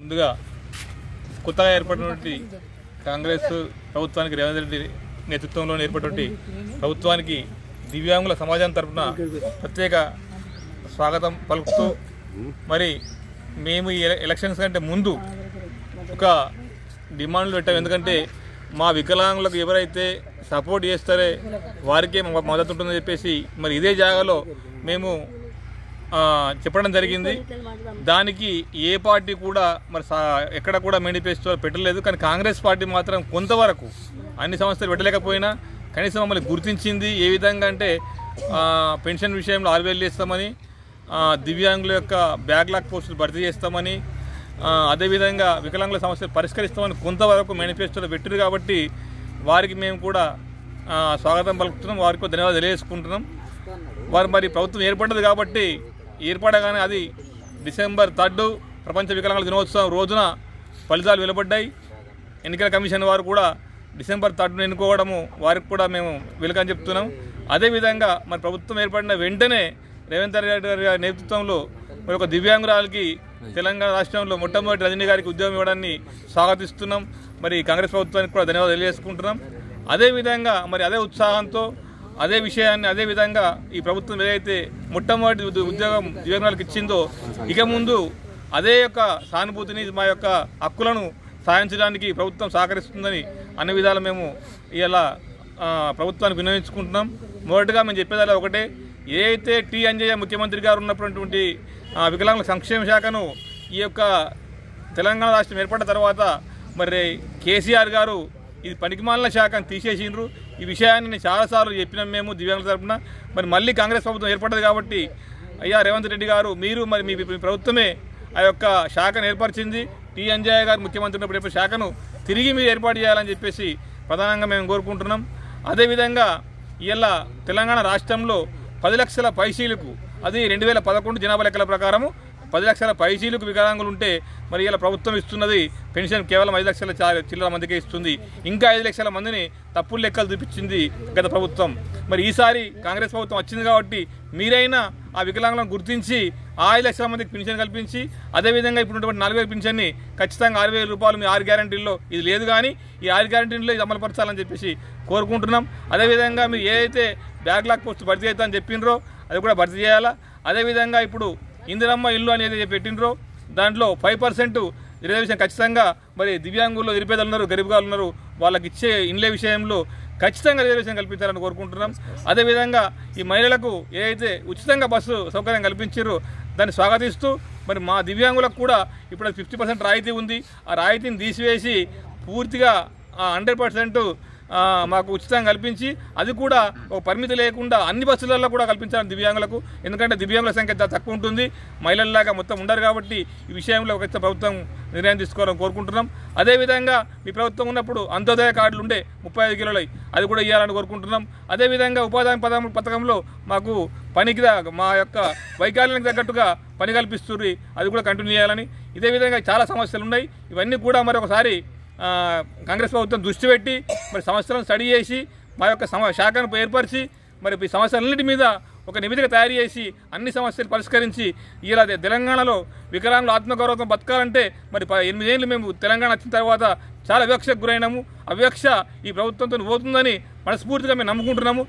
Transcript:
ముందుగా కొత్తగా ఏర్పడినటువంటి కాంగ్రెస్ ప్రభుత్వానికి రేవంత్ రెడ్డి నేతృత్వంలో ఏర్పడినటువంటి ప్రభుత్వానికి దివ్యాంగుల సమాజం తరఫున ప్రత్యేక స్వాగతం పలుకుతూ మరి మేము ఈ ఎలక్షన్స్ కంటే ముందు ఒక డిమాండ్లు పెట్టాం. ఎందుకంటే మా వికలాంగులకు ఎవరైతే సపోర్ట్ చేస్తారో వారికే మా మద్దతు ఉంటుందని చెప్పేసి మరి ఇదే జాగాలో మేము చెప్పడం జరిగింది. దానికి ఏ పార్టీ కూడా మరి సా- ఎక్కడ కూడా మేనిఫెస్టో పెట్టలేదు. కానీ కాంగ్రెస్ పార్టీ మాత్రం కొంతవరకు అన్ని సంస్థలు పెట్టలేకపోయినా కనీసం మమ్మల్ని గుర్తించింది ఏ విధంగా అంటే పెన్షన్ విషయంలో ఆరు వేలు చేస్తామని దివ్యాంగుల యొక్క బ్యాక్లాగ్ పోస్టులు భర్తీ చేస్తామని అదేవిధంగా వికలాంగుల సమస్యలు పరిష్కరిస్తామని కొంతవరకు మేనిఫెస్టోలో పెట్టారు కాబట్టి వారికి మేము కూడా స్వాగతం పలుకుతున్నాం. వారికి ధన్యవాదాలు తెలియజేసుకుంటున్నాం. వారు మరి ప్రభుత్వం ఏర్పడ్డది కాబట్టి ఏర్పడగానే అది డిసెంబర్ థర్డ్ ప్రపంచ వికలాంగుల దినోత్సవం రోజున ఫలితాలు వెలువడ్డాయి. ఎన్నికల కమిషన్ వారు కూడా డిసెంబర్ థర్డ్ను ఎన్నుకోవడము వారికి కూడా మేము వెలుకని చెప్తున్నాం. అదేవిధంగా మరి ప్రభుత్వం ఏర్పడిన వెంటనే రేవంత్ రెడ్డి గారి నేతృత్వంలో మరి ఒక దివ్యాంగురాలకి తెలంగాణ రాష్ట్రంలో మొట్టమొదటి రజనీ గారికి ఉద్యోగం ఇవ్వడాన్ని స్వాగతిస్తున్నాం. మరి కాంగ్రెస్ ప్రభుత్వానికి కూడా ధన్యవాదాలు తెలియజేసుకుంటున్నాం. అదేవిధంగా మరి అదే ఉత్సాహంతో అదే విషయాన్ని అదే విధంగా ఈ ప్రభుత్వం ఏదైతే మొట్టమొదటి ఉద్యోగం దివ్యాంగులకు ఇచ్చిందో ఇక ముందు అదే యొక్క సానుభూతిని మా యొక్క హక్కులను సాధించడానికి ప్రభుత్వం సహకరిస్తుందని అన్ని విధాలు మేము ఇలా ప్రభుత్వానికి వినియోగించుకుంటున్నాం. మొదటగా మేము చెప్పేదాలా ఒకటే ఏదైతే టి. అంజయ్య ముఖ్యమంత్రి గారు ఉన్నటువంటి వికలాంగుల సంక్షేమ శాఖను ఈ యొక్క తెలంగాణ రాష్ట్రం ఏర్పడిన తర్వాత మరి కేసీఆర్ గారు ఇది పనికిమాలిన శాఖను తీసేసిండ్రు. ఈ విషయాన్ని నేను చాలాసార్లు చెప్పినాం మేము దివ్యాంగుల తరపున. మరి మళ్ళీ కాంగ్రెస్ ప్రభుత్వం ఏర్పడ్డది కాబట్టి అయ్యా రేవంత్ రెడ్డి గారు మీరు మరి మీ ప్రభుత్వమే ఆ యొక్క శాఖను ఏర్పరిచింది. టి అంజయ్య గారు ముఖ్యమంత్రి ఉన్నప్పుడు శాఖను తిరిగి మీరు ఏర్పాటు చేయాలని చెప్పేసి ప్రధానంగా మేము కోరుకుంటున్నాం. అదేవిధంగా ఇలా తెలంగాణ రాష్ట్రంలో పది లక్షల పైసీలకు అది రెండు వేల పదకొండు జనాభా లెక్కల ప్రకారము పది లక్షల పైసీలకు వికలాంగులు ఉంటే మరి ఇలా ప్రభుత్వం ఇస్తున్నది పెన్షన్ కేవలం ఐదు లక్షల చా- చిల్లర మందికే ఇస్తుంది. ఇంకా ఐదు లక్షల మందిని తప్పులు లెక్కలు చూపించింది గత ప్రభుత్వం. మరి ఈసారి కాంగ్రెస్ ప్రభుత్వం వచ్చింది కాబట్టి మీరైనా ఆ వికలాంగులను గుర్తించి ఆరు ఐదు లక్షల మందికి పెన్షన్ కల్పించి అదేవిధంగా ఇప్పుడు ఉన్నటువంటి నాలుగు వేల పెన్షన్ని ఖచ్చితంగా ఆరు వేల రూపాయలు మీ ఆరు గ్యారంటీల్లో ఇది లేదు కానీ ఈ ఆరు గ్యారంటీల్లో ఇది అమలుపరచాలని చెప్పేసి కోరుకుంటున్నాం. అదేవిధంగా మీరు ఏదైతే బ్యాక్లాగ్ పోస్ట్ భర్తీ అవుతుందని చెప్పిండ్రో అది కూడా భర్తీ చేయాలా? అదేవిధంగా ఇప్పుడు ఇందిరమ్మ ఇల్లు అనేది పెట్టినరు దాంట్లో ఫైవ్ పర్సెంట్ రిజర్వేషన్ ఖచ్చితంగా మరి దివ్యాంగుల్లో నిరుపేదలు ఉన్నారు గరీబ్ ఉన్నారు వాళ్ళకి ఇచ్చే ఇండ్ల విషయంలో ఖచ్చితంగా రిజర్వేషన్ కల్పించాలని కోరుకుంటున్నాం. అదేవిధంగా ఈ మహిళలకు ఏదైతే ఉచితంగా బస్సు సౌకర్యం కల్పించారో దాన్ని స్వాగతిస్తూ మరి మా దివ్యాంగులకు కూడా ఇప్పుడు ఫిఫ్టీ పర్సెంట్ రాయితీ ఉంది. ఆ రాయితీని తీసివేసి పూర్తిగా హండ్రెడ్ పర్సెంట్ మాకు ఉచితంగా కల్పించి అది కూడా ఒక పరిమితి లేకుండా అన్ని బస్సులలో కూడా కల్పించాలి దివ్యాంగులకు. ఎందుకంటే దివ్యాంగుల సంఖ్య తక్కువ ఉంటుంది. మహిళల్లాగా మొత్తం ఉండరు కాబట్టి ఈ విషయంలో ఒక ప్రభుత్వం నిర్ణయం తీసుకోవాలని కోరుకుంటున్నాం. అదేవిధంగా మీ ప్రభుత్వం ఉన్నప్పుడు అంత్యోదయ కార్డులు ఉండే ముప్పై ఐదు కిలోలై అది కూడా ఇవ్వాలని కోరుకుంటున్నాం. అదేవిధంగా ఉపాధి పథకం పథకంలో మాకు పనికి మా యొక్క వైకల్యానికి తగ్గట్టుగా పని కల్పిస్తుంది అది కూడా కంటిన్యూ చేయాలని. ఇదే విధంగా చాలా సమస్యలు ఉన్నాయి. ఇవన్నీ కూడా మరొకసారి కాంగ్రెస్ ప్రభుత్వం దృష్టి పెట్టి మరి సమస్యలను స్టడీ చేసి మా యొక్క సమ శాఖను ఏర్పరిచి మరి ఈ సమస్యలన్నిటి మీద ఒక నివేదిక తయారు చేసి అన్ని సమస్యలు పరిష్కరించి ఇలా తెలంగాణలో వికలాంగుల ఆత్మగౌరవం బతకాలంటే మరి ఎనిమిదేళ్ళు మేము తెలంగాణ వచ్చిన తర్వాత చాలా వివక్షకు గురైనాము. అవివక్ష ఈ ప్రభుత్వంతో పోతుందని మనస్ఫూర్తిగా మేము నమ్ముకుంటున్నాము.